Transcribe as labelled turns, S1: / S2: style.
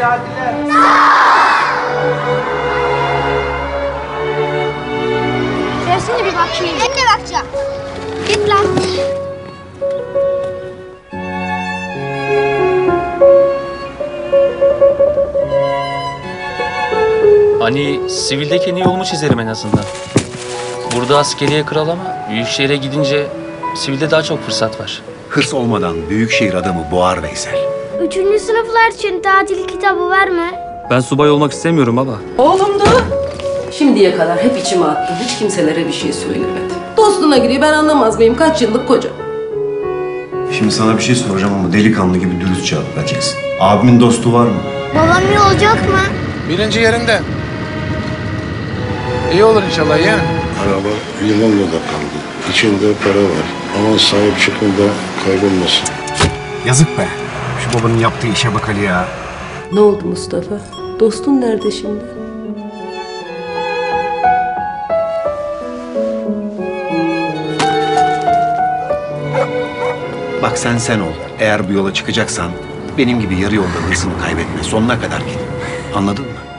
S1: geldiler. Versene bir bakayım. Ben de bakacağım. Git lan.
S2: Hani sivildeyken iyi yolumu çizerim en azından. Burada askeriye kral ama büyük şehre gidince sivilde daha çok fırsat var.
S3: Hırs olmadan büyük şehir adamı boğar Veysel.
S1: Üçüncü sınıflar için tatil kitabı var mı?
S2: Ben subay olmak istemiyorum baba.
S4: Oğlum da şimdiye kadar hep içime attım. Hiç kimselere bir şey söylemedi. Dostuna giriyor ben anlamaz mıyım? Kaç yıllık koca.
S5: Şimdi sana bir şey soracağım ama delikanlı gibi dürüst cevap vereceksin. Abimin dostu var mı?
S1: Babam iyi olacak mı?
S6: Birinci yerinde. İyi olur inşallah ya.
S7: Araba limonla da kaldı. İçinde para var. Ama sahip çıkın da kaybolmasın.
S3: Yazık be. Şu babanın yaptığı işe bak Ali ya.
S4: Ne oldu Mustafa? Dostun nerede şimdi?
S3: Bak sen sen ol. Eğer bu yola çıkacaksan benim gibi yarı yolda hırsını kaybetme. Sonuna kadar git. Anladın mı?